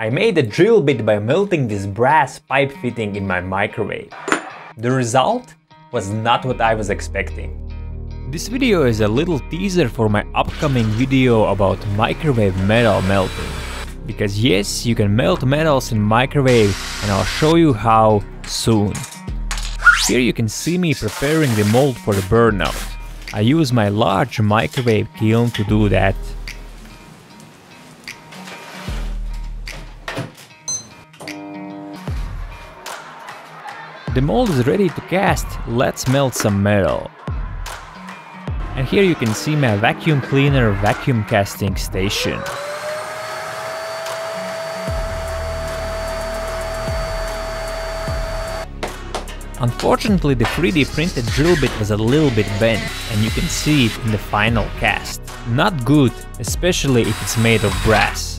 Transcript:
I made a drill bit by melting this brass pipe fitting in my microwave. The result was not what I was expecting. This video is a little teaser for my upcoming video about microwave metal melting. Because yes, you can melt metals in microwave and I'll show you how soon. Here you can see me preparing the mold for the burnout. I use my large microwave kiln to do that. The mold is ready to cast, let's melt some metal. And here you can see my vacuum cleaner vacuum casting station. Unfortunately the 3D printed drill bit was a little bit bent and you can see it in the final cast. Not good, especially if it's made of brass.